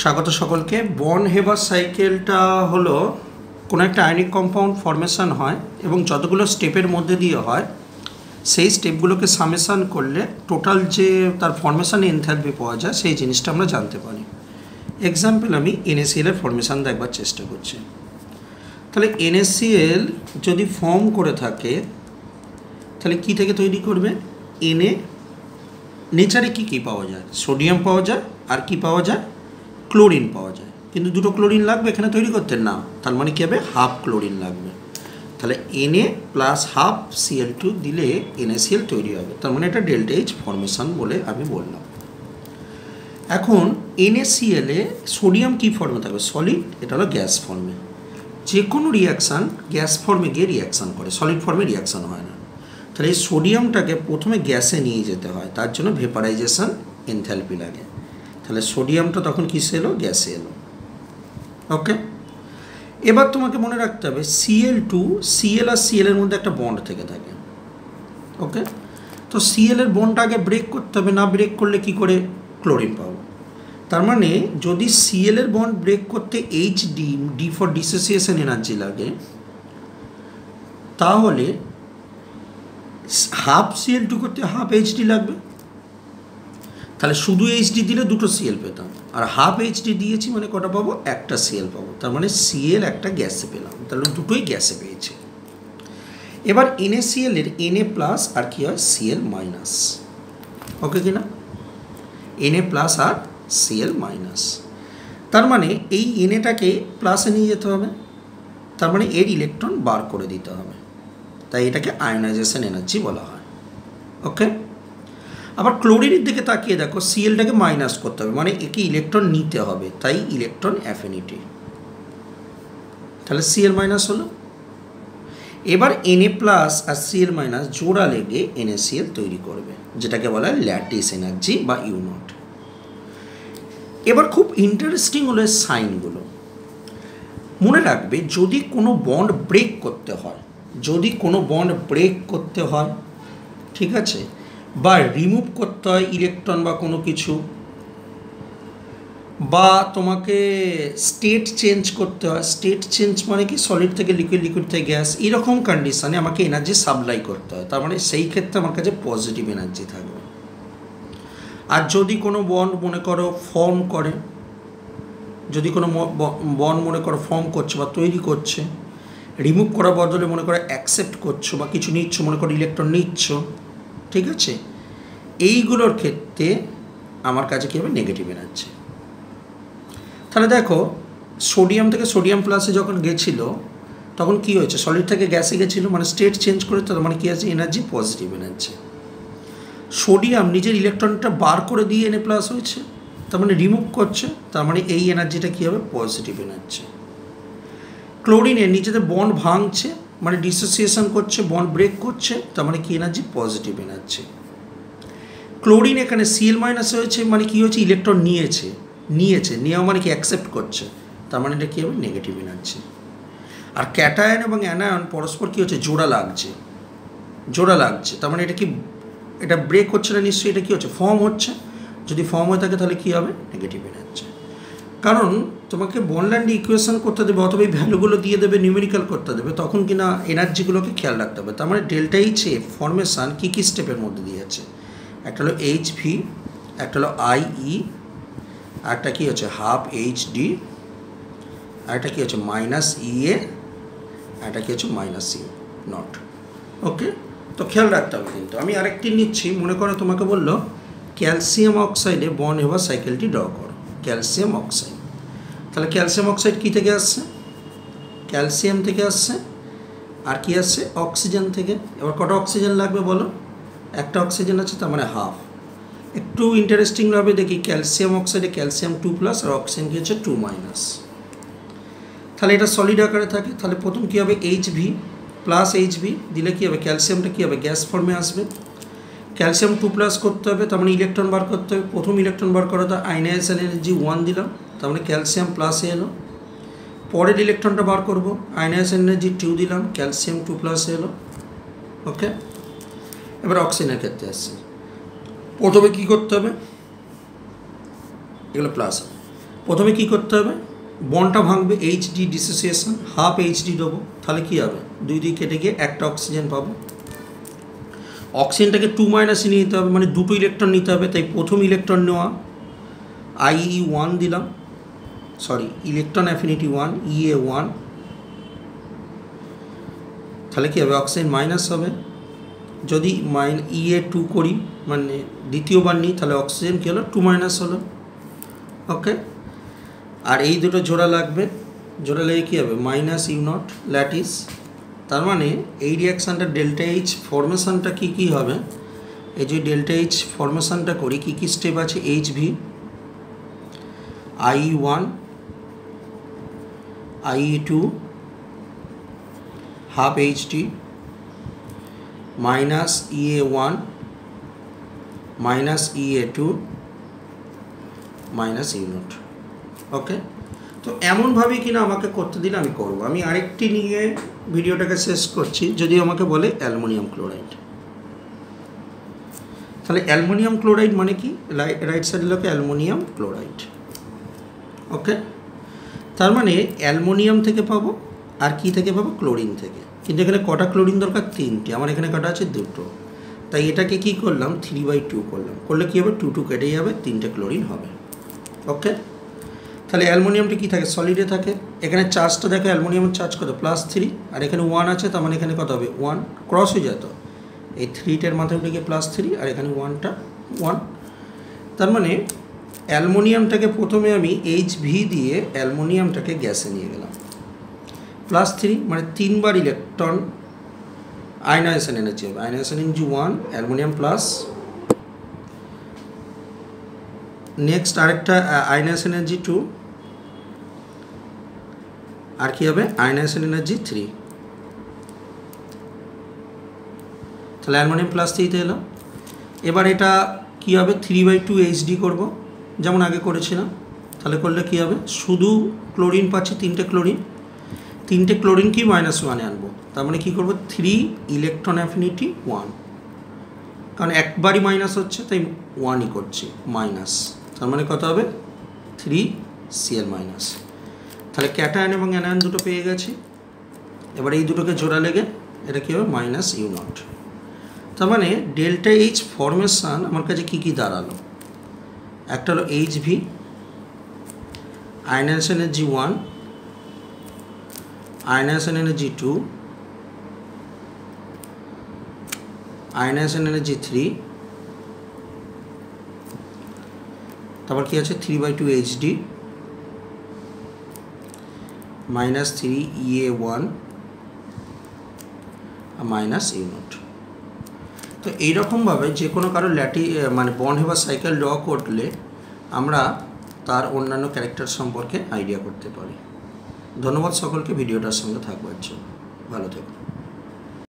স্বাগত সকলকে। বন হেবার সাইকেলটা হলো কোনো একটা আয়নিক কম্পাউন্ড ফর্মেশন হয় এবং যতগুলো স্টেপের মধ্যে দিয়ে হয়, সেই স্টেপগুলোকে সামেশান করলে টোটাল যে তার ফর্মেশানে এনথ্যালপি পাওয়া যায়, সেই জিনিসটা আমরা জানতে পারি। এক্সাম্পল আমি এনএসিএল এর ফর্মেশান দেখবার চেষ্টা করছি। তাহলে এনএসিএল যদি ফর্ম করে থাকে, তাহলে কি থেকে তৈরি করবে? এনে নেচারে কি কি পাওয়া যায়? সোডিয়াম পাওয়া যায়, আর কি পাওয়া যায়? ক্লোরিন পাওয়া যায়। কিন্তু দুটো ক্লোরিন লাগবে, এখানে তৈরি করতে? না। তার মানে কী হবে? হাফ ক্লোরিন লাগবে। তাহলে NA plus half CL two দিলে এনএসিএল তৈরি হবে। তার মানে এটা ডেল্টা এইচ ফর্মেশন বলে আমি বললাম। এখন এনএসিএলে সোডিয়াম কী ফর্মে থাকবে? সলিড এটা হলো গ্যাস ফর্মে যে কোনো রিয়াকশান গ্যাস ফর্মে গিয়ে রিয়াকশান করে। সলিড ফর্মে রিয়াকশান হয় না। তাহলে এই সোডিয়ামটাকে প্রথমে গ্যাসে নিয়ে যেতে হয়। তার জন্য ভেপারাইজেশন এনথ্যালপি লাগে। তাহলে সোডিয়ামটা তখন কিসে এলো? গ্যাসে এলো। ওকে? এবার তোমাকে মনে রাখতে হবে সিএল টু সিএল আর সিএল এর মধ্যে একটা বন্ড থেকে থাকে। ওকে? তো সিএল এর বন্ডটা আগে ব্রেক করতে হবে, না ব্রেক করলে কি করে? ক্লোরিন পাবো। তার মানে যদি সিএল এর বন্ড ব্রেক করতে H D D for dissociation energy লাগে, তাহলে হাফ সিএল টু করতে হাফ এইচ ডি লাগবে। তাহলে শুধু এইচডি দিলে দুটো সিএল পেতাম। আর হাফ এইচডি দিয়েছি মানে কটা পাবো? একটা সিএল পাবো। তার মানে সিএল একটা গ্যাসে পেলাম। তাহলে দুটোই গ্যাসে পেয়েছি। এবার এনএসিএল এর এনএ প্লাস আর কি হয়? সিএল মাইনাস ওকে কি কিনা? এনএ প্লাস আর সিএল মাইনাস তার মানে এই এনএটাকে প্লাসে নিয়ে যেতে হবে। তার মানে এর ইলেকট্রন বার করে দিতে হবে। তাই এটাকে আয়নাইজেশন এনার্জি বলা হয়। ওকে আবার ক্লোরিনের দিকে তাকিয়ে দেখো সিএলটাকে মাইনাস করতে হবে মানে একে ইলেকট্রন নিতে হবে, তাই ইলেকট্রন অ্যাফিনিটি তাহলে সিএল মাইনাস হলো। এবার এনএ প্লাস আর সিএল মাইনাস জোড়া লেগে এনএসিএল তৈরি করবে, যেটাকে বলা হয় ল্যাটিস এনার্জি বা ইউনট এবার খুব ইন্টারেস্টিং হলো সাইনগুলো। মনে রাখবে, যদি কোনো বন্ড ব্রেক করতে হয়, যদি কোনো বন্ড ব্রেক করতে হয়, ঠিক আছে? বা রিমুভ করতে হয় ইলেকট্রন বা কোনো কিছু, বা তোমাকে স্টেট চেঞ্জ করতে হয়। স্টেট চেঞ্জ মানে কি? সলিড থেকে লিকুইড লিকুইড থেকে গ্যাস এরকম কন্ডিশানে আমাকে এনার্জি সাপ্লাই করতে হয়। তার মানে সেই ক্ষেত্রে আমার কাছে পজিটিভ এনার্জি থাকবে। আর যদি কোনো বন্ড মনে করো ফর্ম করে, যদি কোনো বন্ড মনে করো ফর্ম করছে বা তৈরি করছে রিমুভ করার বদলে মনে করো অ্যাকসেপ্ট করছ বা কিছু নিচ্ছ, মনে করো ইলেকট্রন নিচ্ছ ঠিক আছে? এইগুলোর ক্ষেত্রে আমার কাছে কী হবে? নেগেটিভ এনার্জি তাহলে দেখো সোডিয়াম থেকে সোডিয়াম প্লাসে যখন গেছিল, তখন কি হয়েছে? সলিড থেকে গ্যাসে গেছিল মানে স্টেট চেঞ্জ করে তার মানে কী আছে? এনার্জি পজিটিভ এনার্জি সোডিয়াম নিজের ইলেকট্রনটা বার করে দিয়ে এনে প্লাস হয়েছে, তার মানে রিমুভ করছে, তার মানে এই এনার্জিটা কী হবে? পজিটিভ এনার্জি ক্লোরিনে নিজেদের বন্ড ভাঙছে মানে ডিসোসিয়েশন করছে বন্ড ব্রেক করছে, তার মানে কি এনার্জি পজিটিভ এনার্জি ক্লোরিন এখানে সিএল মাইনাস হয়েছে মানে কি হয়েছে? ইলেকট্রন নিয়েছে নিয়েছে, নেওয়া মানে কি? অ্যাকসেপ্ট করছে, তার মানে এটা কী হবে? নেগেটিভ এনার্জি আর ক্যাটায়ন এবং অ্যানায়ন পরস্পর কী হচ্ছে? জোড়া লাগছে জোড়া লাগছে, তার মানে এটা কি, এটা ব্রেক হচ্ছে না নিশ্চয়ই, এটা কী হচ্ছে? ফর্ম হচ্ছে, যদি ফর্ম হয়ে থাকে তাহলে কী হবে? নেগেটিভ এনার্জি কারণ তোমাকে বনল্যান্ড ইকুয়েশন করতে দেবে অথবা এই ভ্যালুগুলো দিয়ে দেবে নিউমেরিক্যাল করতে দেবে, তখন কিনা এনার্জিগুলোকে খেয়াল রাখতে হবে। তার মানে ডেল্টা এইচ এ ফর্মেশান কী কী স্টেপের মধ্যে দিয়ে দিয়েছে একটা হলো এইচ ভি একটা হলো আই ই একটা কী হচ্ছে হাফ এইচ ডি একটা কী হচ্ছে মাইনাস ই এ একটা কী হচ্ছে মাইনাস ই নট ওকে তো খেয়াল রাখতে হবে কিন্তু। আমি আরেকটি নিচ্ছি, মনে করো তোমাকে বলল ক্যালসিয়াম অক্সাইডে বন হেবার সাইকেলটি ড্র করো। Calcium oxide. তাহলে ক্যালসিয়াম অক্সাইড কী থেকে আসছে? ক্যালসিয়াম থেকে আসছে। আর কি আসছে? অক্সিজেন থেকে। এবার কটা অক্সিজেন লাগবে বলো? একটা অক্সিজেন আছে, তার মানে হাফ। একটু ইন্টারেস্টিংভাবে দেখি, ক্যালসিয়াম অক্সাইডে ক্যালসিয়াম টু প্লাস আর অক্সিজেন কী হচ্ছে? Two minus. তাহলে এটা সলিড আকারে থাকে। তাহলে প্রথম কী হবে? H V plus H V দিলে কী হবে? ক্যালসিয়ামটা কী হবে? গ্যাস ফর্মে আসবে। ক্যালসিয়াম টু প্লাস করতে হবে, তার মানে ইলেকট্রন বার করতে হবে। প্রথম ইলেকট্রন বার করা তো আইনাইজেশন এনার্জি ওয়ান দিলাম, তার মানে ক্যালসিয়াম প্লাসে এলো। পরের ইলেকট্রনটা বার করব আইনাইজেশন এনার্জি টু দিলাম, ক্যালসিয়াম টু প্লাসে এলো। ওকে? এবার অক্সিজেনের ক্ষেত্রে আসছে। প্রথমে কী করতে হবে? এগুলো প্লাস প্রথমে কি করতে হবে? বনটা ভাঙবে H D dissociation half H D দেবো, তাহলে কী হবে? দুই দুই কেটে গিয়ে একটা অক্সিজেন পাবো। অক্সিজেনটাকে টু মাইনাসে নিয়ে নিতে হবে মানে দুটো ইলেকট্রন নিতে হবে, তাই প্রথম ইলেকট্রন নেওয়া আই ই ওয়ান দিলাম sorry electron affinity one E A one তাহলে কী হবে? অক্সিজেন মাইনাস হবে। যদি মাইন ই এ টু করি মানে দ্বিতীয়বার নিই, তাহলে অক্সিজেন কী হলো? টু মাইনাস হলো। ওকে আর এই দুটো জোড়া লাগবে, জোড়া লেগে কী হবে? মাইনাস ইউ নট ল্যাটিস তার মানে এই রিয়াকশানটা ডেল্টা এইচ ফরমেশানটা কী কী হবে? এই যে ডেল্টা এইচ ফরমেশানটা করি, কী কী স্টেপ আছে? H V I one I two half H D minus EA one minus EA two minus unit okay তো এমনভাবেই কিনা আমাকে করতে দিলে আমি করব। আমি আরেকটি নিয়ে ভিডিওটাকে শেষ করছি যদি আমাকে বলে অ্যালুমিনিয়াম ক্লোরাইড। তাহলে অ্যালুমিনিয়াম ক্লোরাইড মানে কি? রাইট সাইডের লোকে অ্যালুমিনিয়াম ক্লোরাইড। ওকে? তার মানে অ্যালুমিনিয়াম থেকে পাবো আর কি থেকে পাবো? ক্লোরিন থেকে। কিন্তু এখানে কটা ক্লোরিন দরকার? তিনটে। আমার এখানে কটা আছে? দুটো। তাই এটাকে কি করলাম? থ্রি বাই টু করলাম। করলে কী হবে? টু টু কেটে যাবে, তিনটে ক্লোরিন হবে। ওকে? তাহলে অ্যালুমিনিয়ামটা কী থাকে? সলিডে থাকে। এখানে চার্জটা দেখো অ্যালুমিনিয়ামের চার্জ কত? Plus three. আর এখানে ওয়ান আছে, তার মানে এখানে কত হবে? ওয়ান ক্রস হয়ে যেত এই থ্রিটার মাধ্যমে গিয়ে প্লাস থ্রি? আর এখানে ওয়ানটা ওয়ান। তার মানে অ্যালুমিনিয়ামটাকে প্রথমে আমি এইচ ভি দিয়ে অ্যালুমিনিয়ামটাকে গ্যাসে নিয়ে গেলাম। প্লাস থ্রি মানে তিনবার ইলেকট্রন আয়নাইজেশন এনার্জি হবে ionization energy one, aluminium plus. Next আরেকটা আয়নাইজেশন এনার্জি টু। আর কি হবে? আয়নাইজেশন এনার্জি থ্রি তাহলে অ্যালুমিনিয়াম প্লাস থ্রিতে এলো। এবার এটা কী হবে? থ্রি বাই টু এইচডি করব, যেমন আগে করেছিলাম। তাহলে করলে কী হবে? শুধু ক্লোরিন পাচ্ছি, তিনটে ক্লোরিন তিনটে ক্লোরিন কি? মাইনাস ওয়ানে আনব। তার মানে কী করব? থ্রি ইলেকট্রন অ্যাফিনিটি ওয়ান কারণ একবারই মাইনাস হচ্ছে, তাই ওয়ানই করছি মাইনাস তার মানে কত হবে? থ্রি সিএল মাইনাস তাহলে ক্যাটায়ন এবং অ্যানায়ন দুটো পেয়ে গেছি। এবার এই দুটোকে জোড়া লেগে এটা কী হবে? Minus U nought. তার মানে ডেল্টা এইচ ফরমেশান আমার কাছে কী কী দাঁড়াল? একটা হলো H V ionization energy one ionization energy two ionization energy three, তারপর কি আছে? Three by two HD three EA one minus unit তো এইরকমভাবে যে কোনো কারও ল্যাটি মানে বন্ড হেবার সাইকেল ড্র করলে আমরা তার অন্যান্য ক্যারেক্টার সম্পর্কে আইডিয়া করতে পারি। ধন্যবাদ সকলকে, ভিডিওটার সঙ্গে থাকবার জন্য। ভালো থেকো।